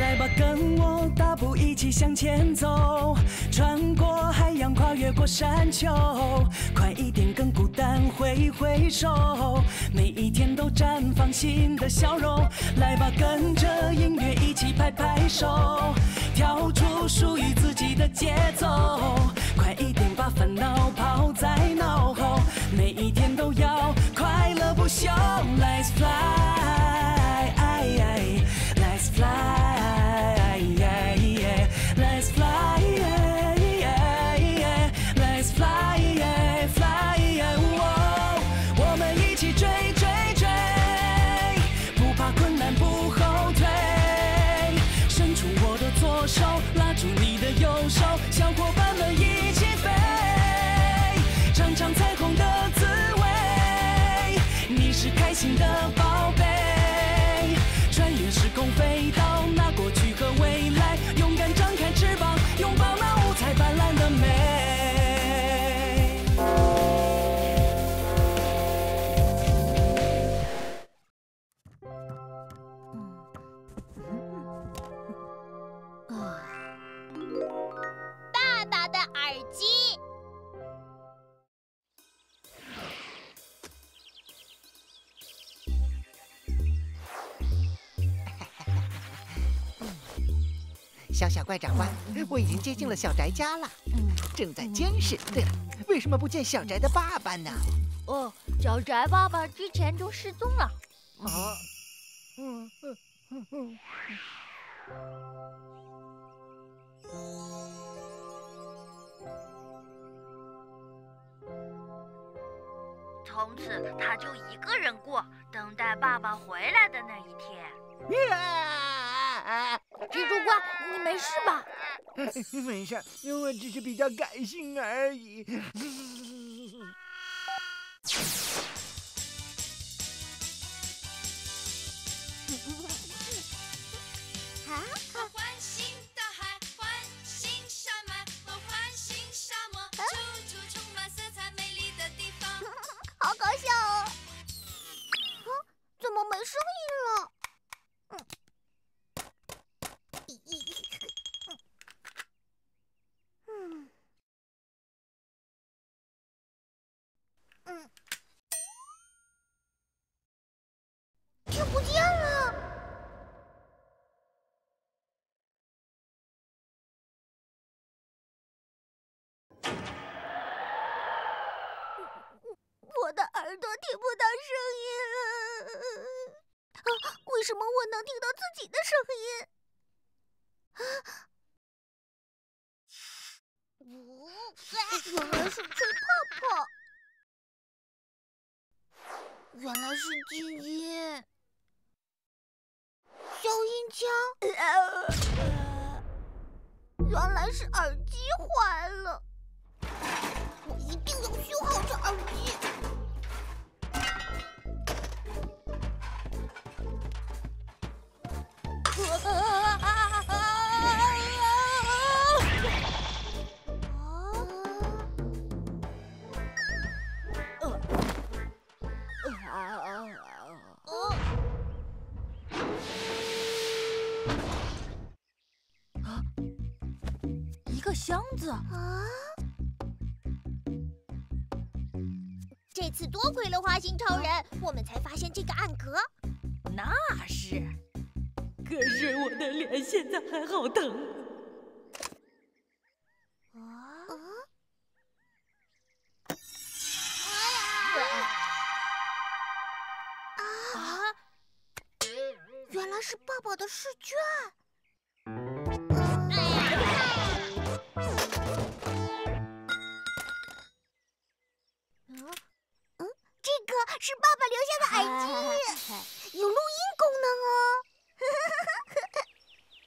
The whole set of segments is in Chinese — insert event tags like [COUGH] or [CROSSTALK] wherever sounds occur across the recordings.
来吧，跟我大步一起向前走，穿过海洋，跨越过山丘，快一点，跟孤单挥挥手，每一天都绽放新的笑容。来吧，跟着音乐一起拍拍手，跳出属于自己的节奏，快一点，把烦恼抛在脑后，不休。Let's 情的小小怪长官，我已经接近了小宅家了，正在监视。对了，为什么不见小宅的爸爸呢？哦，小宅爸爸之前就失踪了。啊，嗯嗯嗯嗯。从此他就一个人过，等待爸爸回来的那一天。啊蜘蛛怪，你没事吧？没事，我只是比较感性而已。耳朵听不到声音了。啊，为什么我能听到自己的声音？啊！原来是吹泡泡，原来是静音，消音枪，原来是耳机坏了。我一定要修好这耳机。箱子，啊！这次多亏了花心超人，我们才发现这个暗格。那是。可是我的脸现在还好疼。啊！啊！原来是爸爸的试卷。是爸爸留下的耳机，[LAUGHS] 有录音功能哦。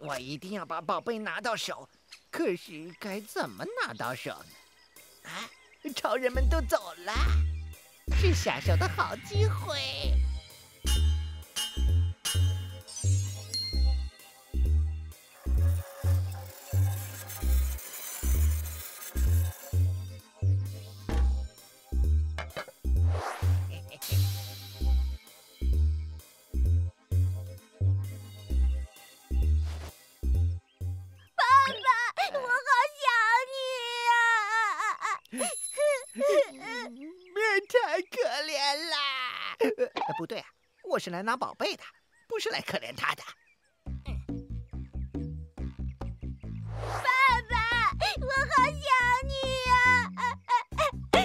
[LAUGHS] 我一定要把宝贝拿到手，可是该怎么拿到手呢？啊，超人们都走了，是下手的好机会。可怜啦！不对啊，我是来拿宝贝的，不是来可怜他的。爸爸，我好想你呀、太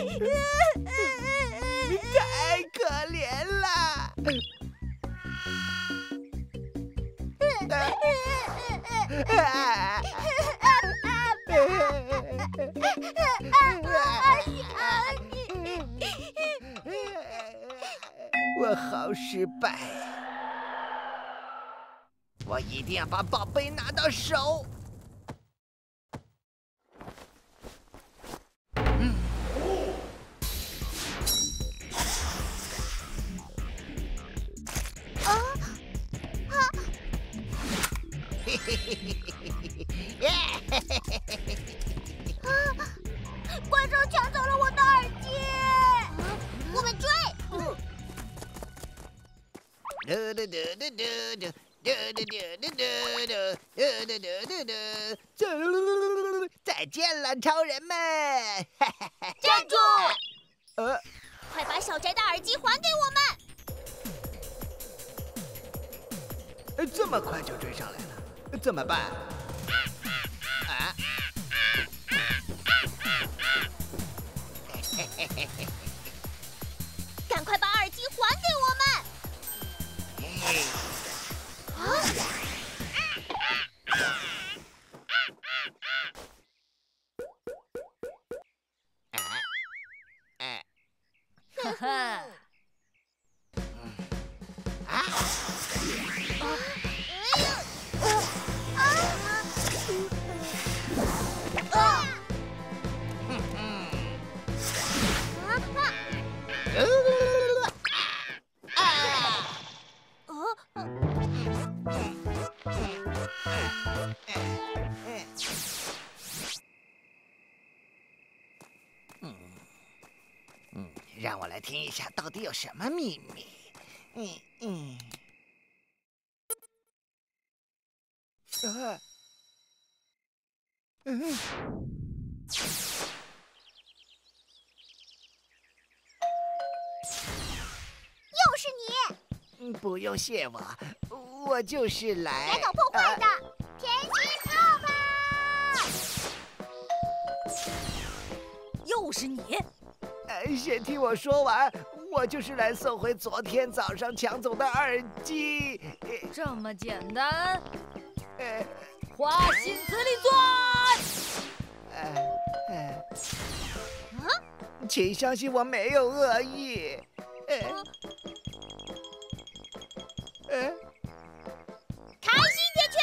可怜了。啊我好失败，我一定要把宝贝拿到手。嘿嘿嘿嘿嘿嘿再见了，超人们！站住！呃，快把小宅的耳机还给我们！呃这么快就追上来了，怎么办？啊？赶一下，到底有什么秘密？嗯嗯。啊。嗯。又是你，嗯不用谢我，我就是来来搞破坏的啊甜心先听我说完，我就是来送回昨天早上抢走的耳机。这么简单，呃花心磁力钻！呃，请相信我没有恶意。呃，开心铁拳！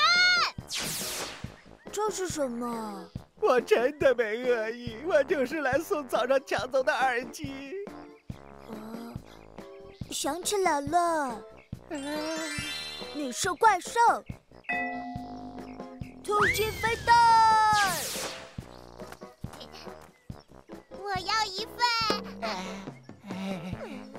这是什么？我真的没恶意，我就是来送早上抢走的耳机。哦，想起来了，呃你是怪兽，突击飞弹。我要一份 [LAUGHS]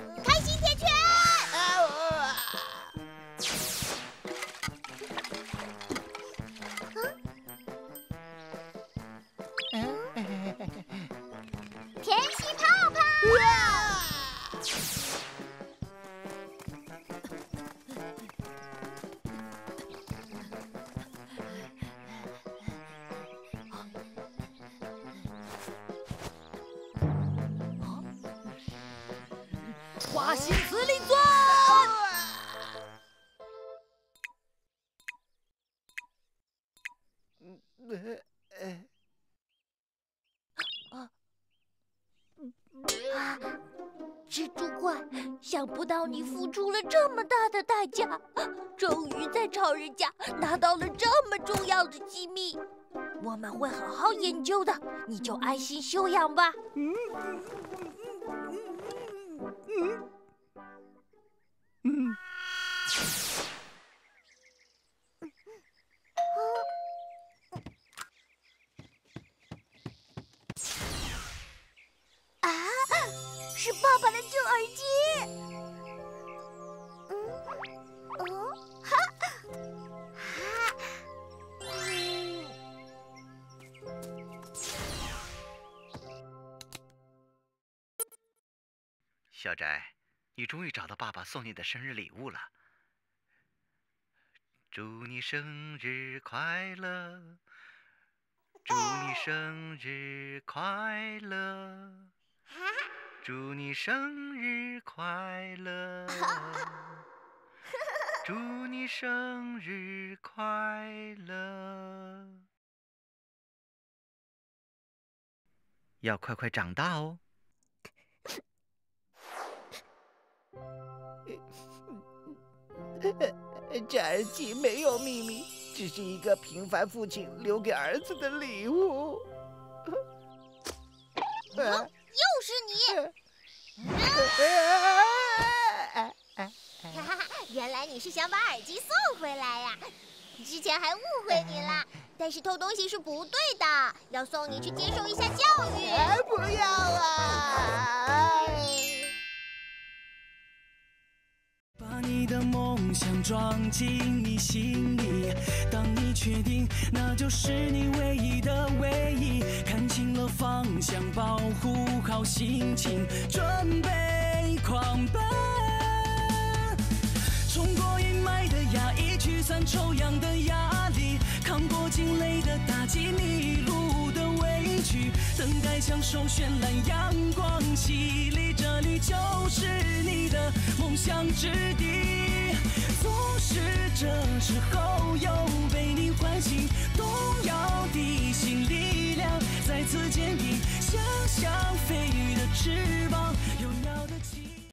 花心磁力钻！蜘蛛怪，想不到你付出了这么大的代价，终于在超人家拿到了这么重要的机密。我们会好好研究的，你就安心休养吧。小宅，你终于找到爸爸送你的生日礼物了。祝你生日快乐！祝你生日快乐！祝你生日快乐！祝你生日快乐！要快快长大哦！[LAUGHS] 这耳机没有秘密，只是一个平凡父亲留给儿子的礼物。又是你！哈哈，原来你是想把耳机送回来呀？之前还误会你了，但是偷东西是不对的，要送你去接受一下教育。不要啊！梦想装进你心里，当你确定那就是你唯一的唯一，看清了方向，保护好心情，准备狂奔，冲过阴霾的压抑，驱散臭氧的压力，扛过惊雷的打击，迷路的委屈，等待享受绚烂阳光洗礼，你就是你的梦想之地。总是这时候又被你唤醒，动摇地心力量再次坚定，想象飞羽的翅膀，